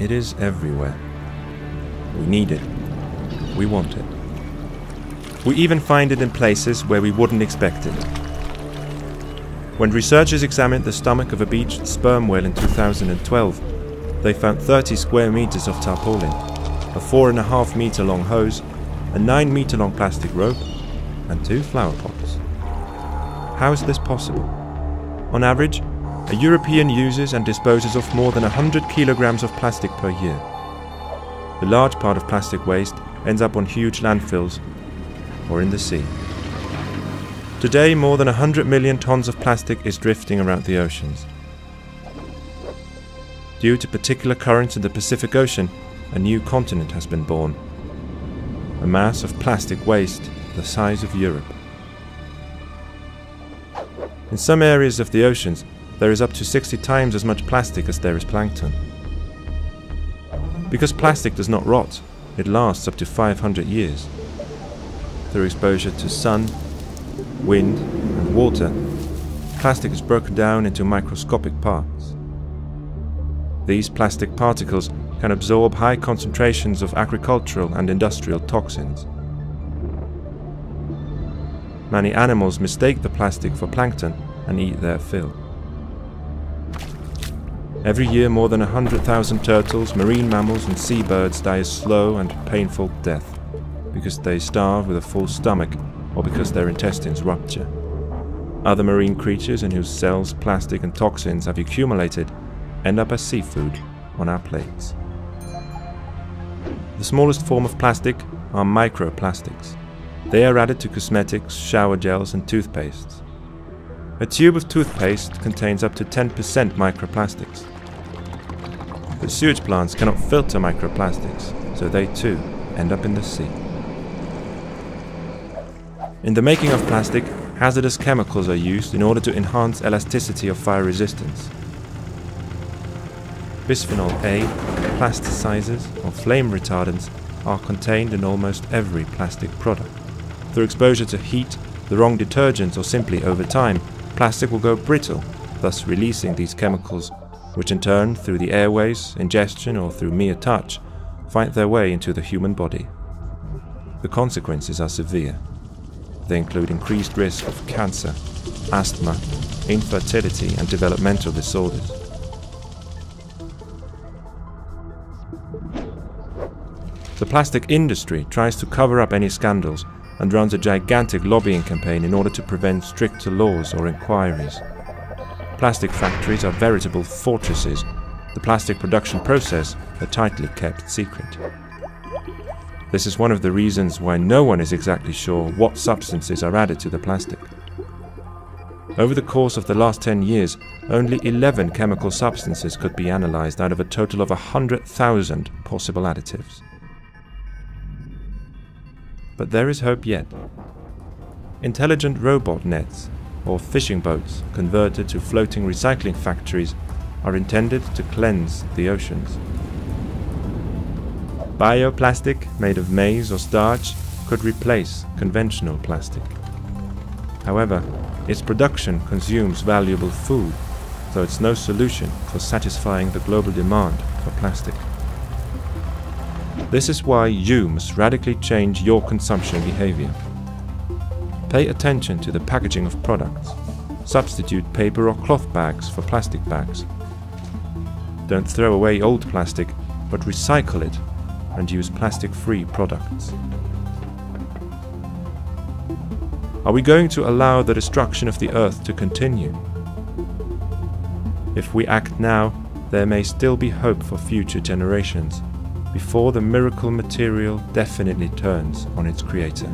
It is everywhere. We need it. We want it. We even find it in places where we wouldn't expect it. When researchers examined the stomach of a beached sperm whale in 2012, they found 30 square meters of tarpaulin, a 4.5 meter long hose, a 9 meter long plastic rope, and two flower pots. How is this possible? On average, a European uses and disposes of more than 100 kilograms of plastic per year. A large part of plastic waste ends up on huge landfills or in the sea. Today, more than 100 million tons of plastic is drifting around the oceans. Due to particular currents in the Pacific Ocean, a new continent has been born. A mass of plastic waste the size of Europe. In some areas of the oceans, there is up to 60 times as much plastic as there is plankton. Because plastic does not rot, it lasts up to 500 years. Through exposure to sun, wind, and water, plastic is broken down into microscopic parts. These plastic particles can absorb high concentrations of agricultural and industrial toxins. Many animals mistake the plastic for plankton and eat their fill. Every year, more than 100,000 turtles, marine mammals, and seabirds die a slow and painful death because they starve with a full stomach or because their intestines rupture. Other marine creatures in whose cells plastic and toxins have accumulated end up as seafood on our plates. The smallest form of plastic are microplastics. They are added to cosmetics, shower gels, and toothpastes. A tube of toothpaste contains up to 10% microplastics. But sewage plants cannot filter microplastics, so they too end up in the sea. In the making of plastic, hazardous chemicals are used in order to enhance elasticity of fire resistance. Bisphenol A, plasticizers, or flame retardants are contained in almost every plastic product. Through exposure to heat, the wrong detergent, or simply over time, plastic will go brittle, thus releasing these chemicals, which in turn, through the airways, ingestion, or through mere touch, find their way into the human body. The consequences are severe. They include increased risk of cancer, asthma, infertility, and developmental disorders. The plastic industry tries to cover up any scandals and runs a gigantic lobbying campaign in order to prevent stricter laws or inquiries. Plastic factories are veritable fortresses, the plastic production process a tightly kept secret. This is one of the reasons why no one is exactly sure what substances are added to the plastic. Over the course of the last 10 years, only 11 chemical substances could be analyzed out of a total of 100,000 possible additives. But there is hope yet. Intelligent robot nets, or fishing boats converted to floating recycling factories, are intended to cleanse the oceans. Bioplastic made of maize or starch could replace conventional plastic. However, its production consumes valuable food, so it's no solution for satisfying the global demand for plastic. This is why you must radically change your consumption behavior. Pay attention to the packaging of products. Substitute paper or cloth bags for plastic bags. Don't throw away old plastic, but recycle it and use plastic-free products. Are we going to allow the destruction of the earth to continue? If we act now, there may still be hope for future generations before the miracle material definitely turns on its creator.